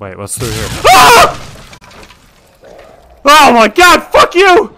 Wait, what's through here? Ah! Oh my god, fuck you!